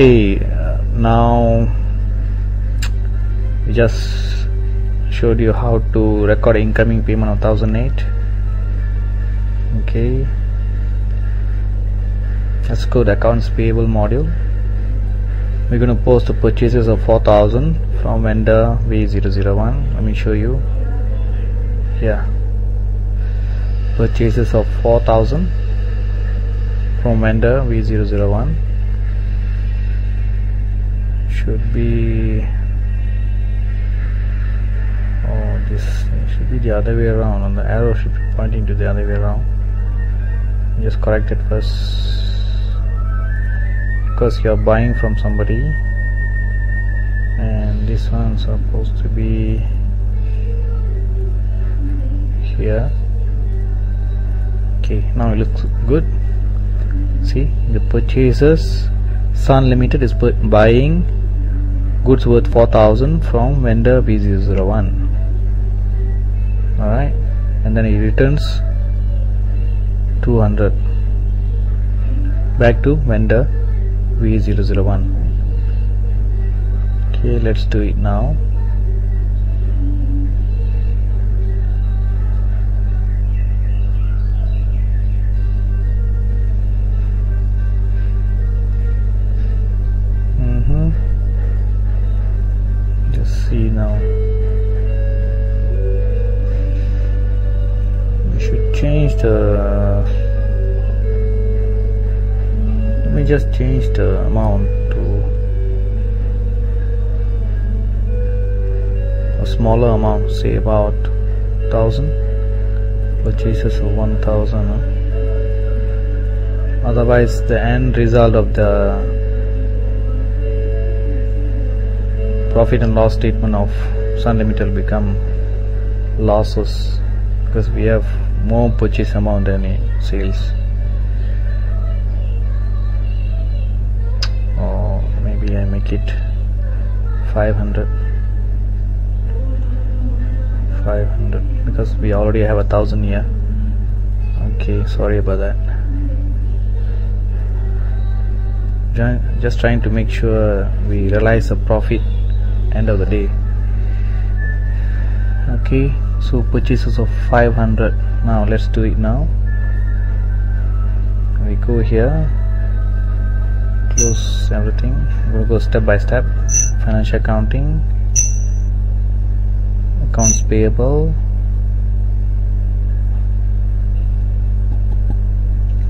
okay uh, now we just showed you how to record incoming payment of 1008 okay. Let's go to accounts payable module. We're going to post the purchases of 4000 from vendor V001 let me show you. Yeah. Purchases of 4000 from vendor V001 should be oh this should be the other way around. And the arrow should be pointing to the other way around. Just correct it first. Because you're buying from somebody. And this one's supposed to be here. Okay now it looks good. See the purchases Sun Limited is buying goods worth 4000 from vendor V001 alright and then he returns 200 back to vendor V001 okay let's do it now see now we should change the let me just change the amount to a smaller amount say about thousand purchases of 1000 huh? otherwise the end result of the profit and loss statement of Sun Limited will become losses because we have more purchase amount than sales. Or maybe I make it 500 500 because we already have a thousand here. Okay sorry about that. Just trying to make sure we realize the profit end of the day. Okay so purchases of 500 now let's do it now. We go here. Close everything. We'll go step by step. Financial accounting. Accounts payable.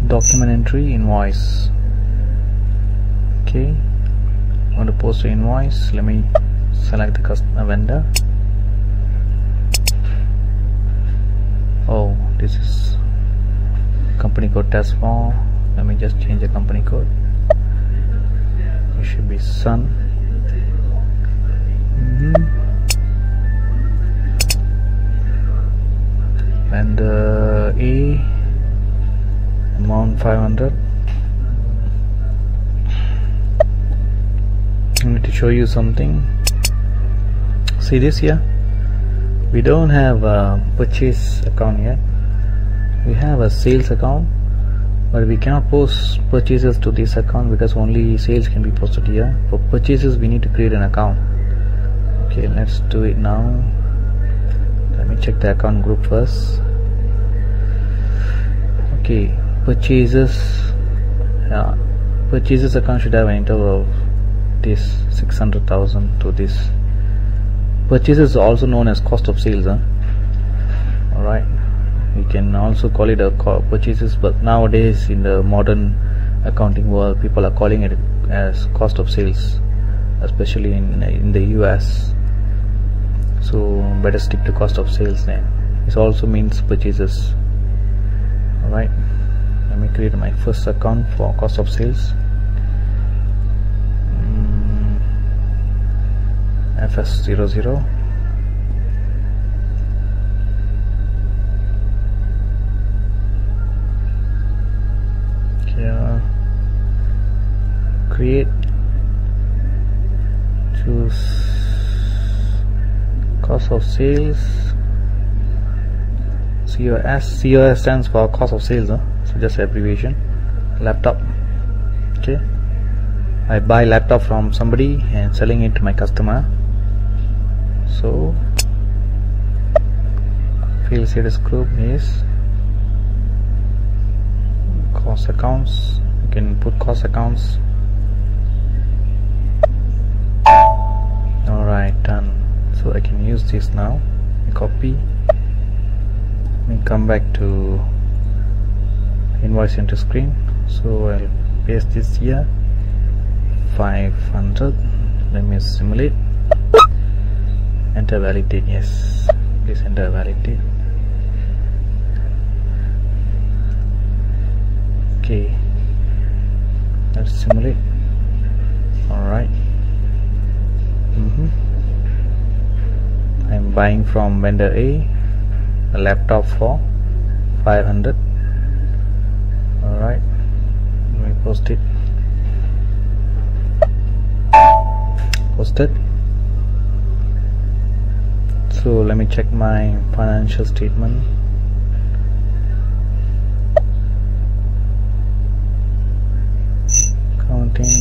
Document entry invoice. Okay. I want to post an invoice? Let me select the customer vendor. Oh this is company code test form. Let me just change the company code. It should be sun. Mm -hmm. and uh, a amount 500 I need to show you something see this here? We don't have a purchase account yet. We have a sales account but we cannot post purchases to this account because only sales can be posted here. For purchases we need to create an account. Okay let's do it now. Let me check the account group first. Okay purchases yeah purchases account should have an interval of this 600,000 to this purchases is also known as cost of sales huh? alright. We can also call it a purchases but nowadays in the modern accounting world people are calling it as cost of sales especially in, in the US so better stick to cost of sales then. This also means purchases. Alright. Let me create my first account for cost of sales fs00 here uh, create choose cost of sales. COS COS stands for cost of sales huh? so just abbreviation. Laptop. Okay. I buy laptop from somebody and selling it to my customer so field status group is cost accounts. You can put cost accounts. Alright done. So I can use this now. Copy. Me come back to invoice enter screen. So I'll paste this here. 500 let me simulate enter valid yes. Please enter valid okay. Let's simulate. Alright. Mm -hmm. I'm buying from vendor A a laptop for 500 alright. Let me post it. Posted so let me check my financial statement. Counting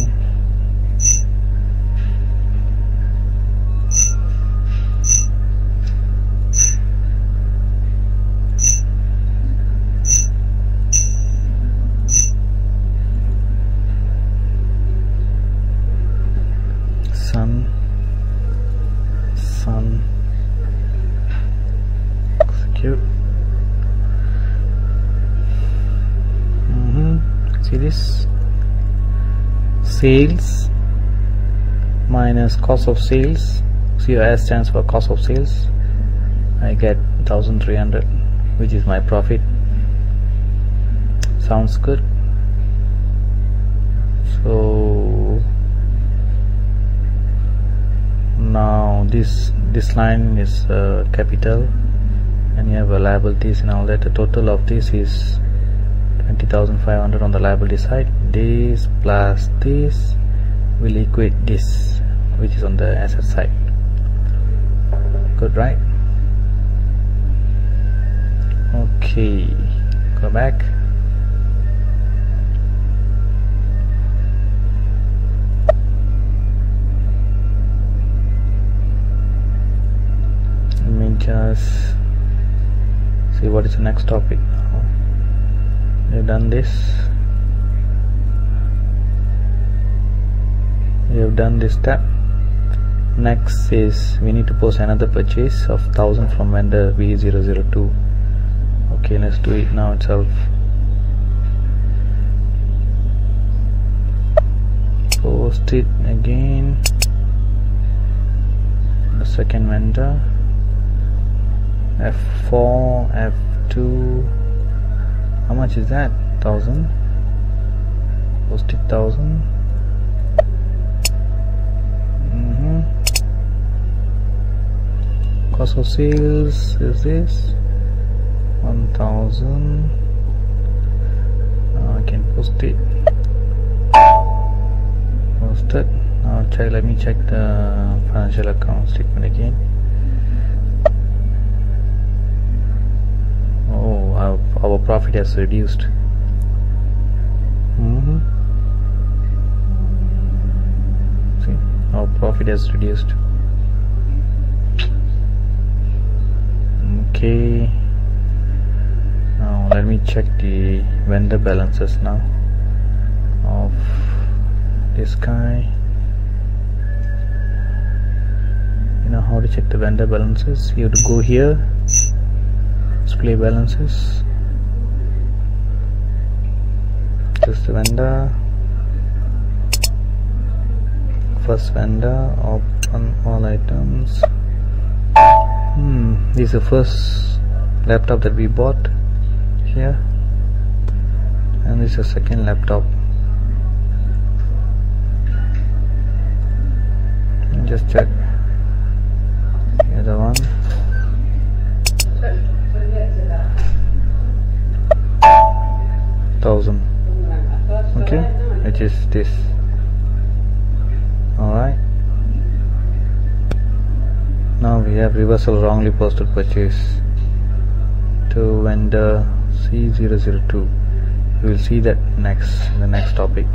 this sales minus cost of sales. COS stands for cost of sales. I get 1300 which is my profit. Sounds good. So now this this line is uh, capital and you have liabilities and all that. The total of this is 20,500 on the liability side. This plus this will equate this which is on the asset side. Good right? Okay go back. Let me just see what is the next topic we've done this. We have done this step. Next is we need to post another purchase of 1000 from vendor V002 okay let's do it now itself. Post it again. The second vendor. F4 f2 how much is that? Thousand? Posted thousand? Mm -hmm. cost of sales is this? 1000 uh, I can post it. Posted. Now check let me check the financial account statement again our profit has reduced. Mm -hmm. see our profit has reduced. Okay. Now let me check the vendor balances now of this guy. You know how to check the vendor balances? You have to go here display balances. This vendor. First vendor open all items. Hmm this is the first laptop that we bought here. And this is the second laptop. Just check thousand. Okay which is this. Alright now we have reversal wrongly posted purchase to vendor C002 we will see that next in the next topic